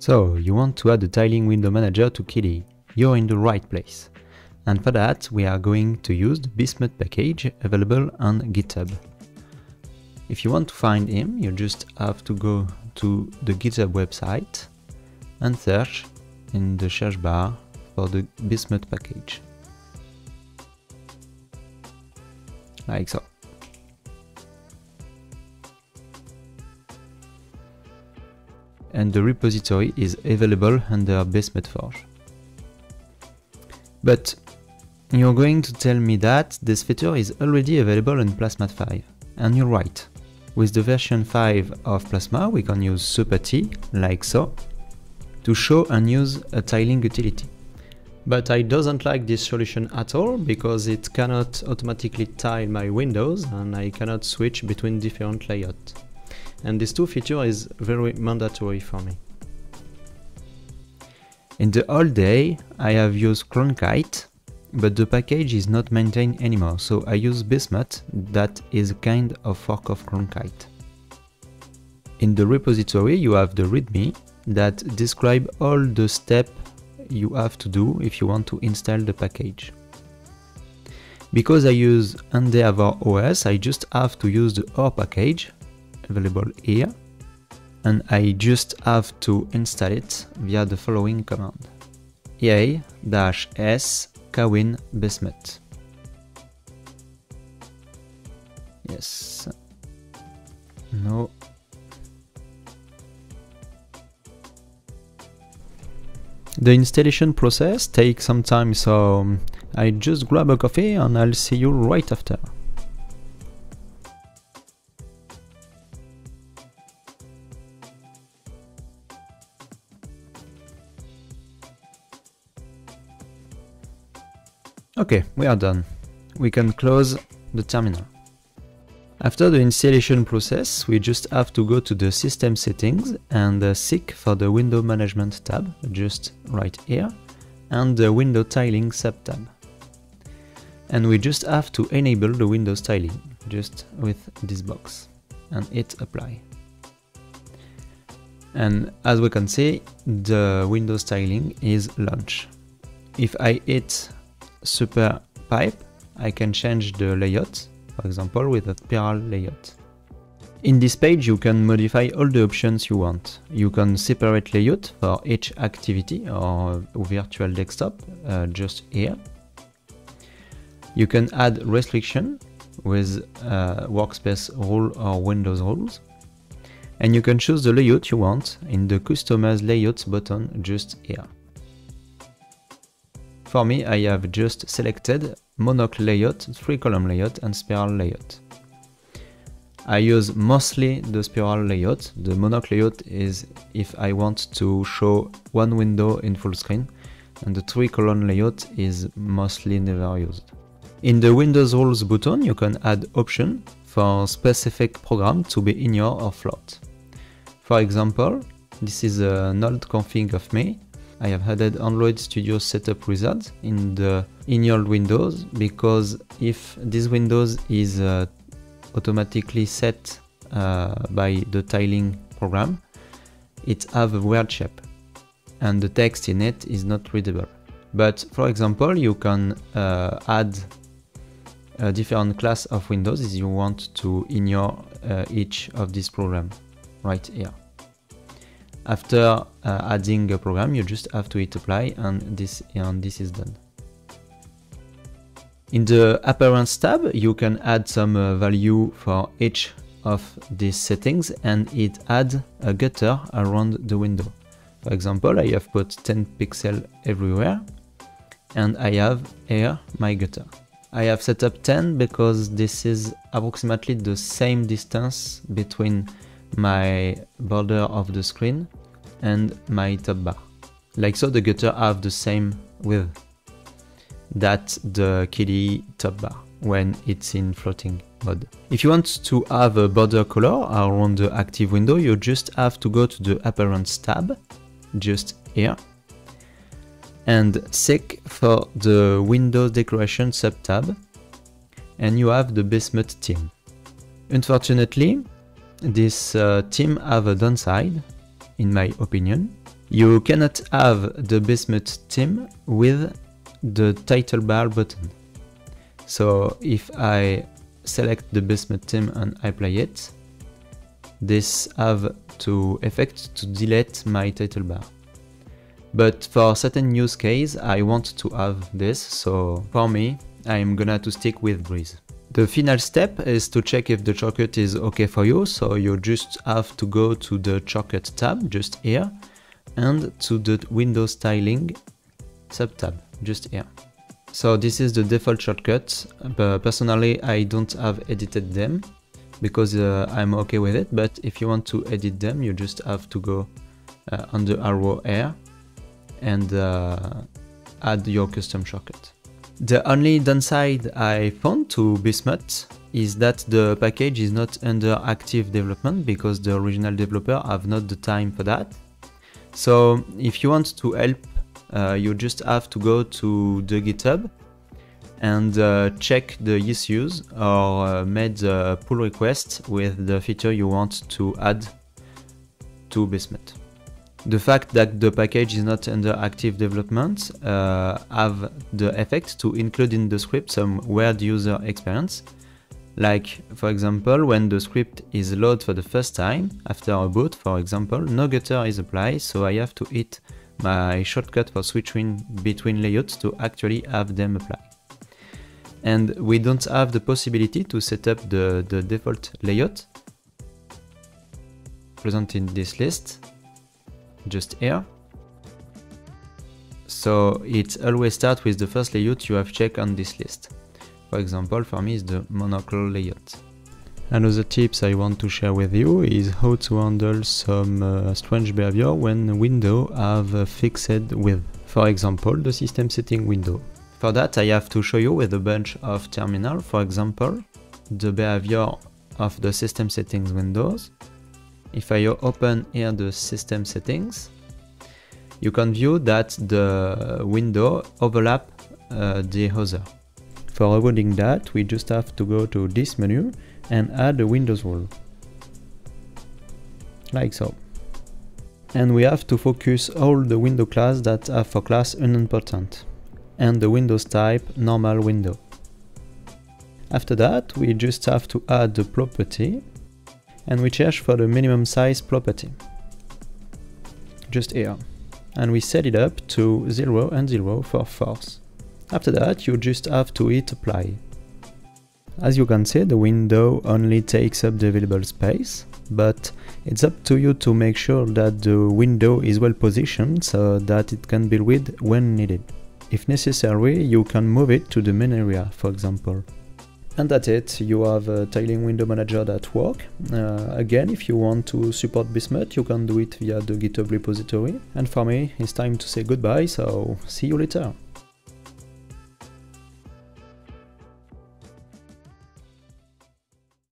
So, you want to add a tiling window manager to KDE. You're in the right place. And for that, we are going to use the Bismuth package available on GitHub. If you want to find him, you just have to go to the GitHub website and search in the search bar for the Bismuth package. Like so. And the repository is available under Bismuth Forge. But you're going to tell me that this feature is already available in Plasma 5. And you're right. With the version 5 of Plasma, we can use SuperT, like so, to show and use a tiling utility. But I doesn't like this solution at all because it cannot automatically tile my windows and I cannot switch between different layouts. And this two feature is very mandatory for me. In the old day, I have used Krohnkite, but the package is not maintained anymore, so I use Bismuth that is a kind of fork of Krohnkite. In the repository you have the readme that describe all the steps you have to do if you want to install the package. Because I use Endeavour OS, I just have to use the AUR package, available here, and I just have to install it via the following command. EA-S KWin Bismuth. Yes. No. The installation process takes some time, so um, I just grab a coffee and I'll see you right after. Okay, we are done. We can close the terminal. After the installation process, we just have to go to the system settings and uh, seek for the window management tab, just right here, and the window tiling subtab. And we just have to enable the Windows tiling, just with this box, and hit apply. And as we can see, the Windows tiling is launched. If I hit super pipe, I can change the layout, for example with a spiral layout. In this page you can modify all the options you want. You can separate layout for each activity or virtual desktop, uh, just here. You can add restriction with uh, workspace rule or Windows rules. And you can choose the layout you want in the customize layouts button just here. For me, I have just selected monocle layout, 3 column layout and spiral layout. I use mostly the spiral layout. The monocle layout is if I want to show one window in full screen and the 3 column layout is mostly never used. In the Windows Rules button you can add option for specific program to be in your or float. For example, this is an old config of me I have added Android Studio Setup Wizard in the in your Windows because if this Windows is uh, automatically set uh, by the tiling program, it have a weird shape and the text in it is not readable. But for example, you can uh, add a different class of Windows if you want to your uh, each of this program right here. After uh, adding a program, you just have to hit apply and this, and this is done. In the Appearance tab, you can add some uh, value for each of these settings and it adds a gutter around the window. For example, I have put 10 pixels everywhere and I have here my gutter. I have set up 10 because this is approximately the same distance between my border of the screen and my top bar. Like so the gutter have the same width that the KDE top bar when it's in floating mode. If you want to have a border color around the active window, you just have to go to the Appearance tab, just here, and seek for the Windows Decoration sub-tab, and you have the Bismuth theme. Unfortunately, this uh, theme have a downside, in my opinion, You cannot have the Bismuth theme with the title bar button. So if I select the Bismuth theme and I play it, this have to effect to delete my title bar. But for certain use case, I want to have this, so for me, I'm gonna to stick with Breeze. The final step is to check if the shortcut is okay for you, so you just have to go to the shortcut tab, just here, and to the window styling subtab, just here. So this is the default shortcut, but personally I don't have edited them, because uh, I'm okay with it, but if you want to edit them, you just have to go uh, arrow here and uh, add your custom shortcut. The only downside I found to Bismuth is that the package is not under active development because the original developer have not the time for that. So if you want to help, uh, you just have to go to the GitHub and uh, check the issues or uh, make the pull request with the feature you want to add to Bismuth. The fact that the package is not under active development uh, have the effect to include in the script some weird user experience. Like, for example, when the script is loaded for the first time, after a boot, for example, no gutter is applied, so I have to hit my shortcut for switching between layouts to actually have them apply. And we don't have the possibility to set up the, the default layout present in this list just here. So it always starts with the first layout you have checked on this list. For example, for me is the monocle layout. Another tips I want to share with you is how to handle some uh, strange behavior when window have a fixed width. For example, the system setting window. For that I have to show you with a bunch of terminal, for example, the behavior of the system settings windows if I open here the system settings, you can view that the window overlap uh, the other. For avoiding that, we just have to go to this menu and add a Windows rule. Like so. And we have to focus all the window class that are for class unimportant and the Windows type normal window. After that, we just have to add the property and we search for the minimum size property. Just here. And we set it up to 0 and 0 for force. After that, you just have to hit apply. As you can see, the window only takes up the available space, but it's up to you to make sure that the window is well positioned so that it can be read when needed. If necessary, you can move it to the main area, for example. And that's it, you have a tiling window manager that work. Uh, again, if you want to support Bismuth, you can do it via the GitHub repository. And for me, it's time to say goodbye, so see you later.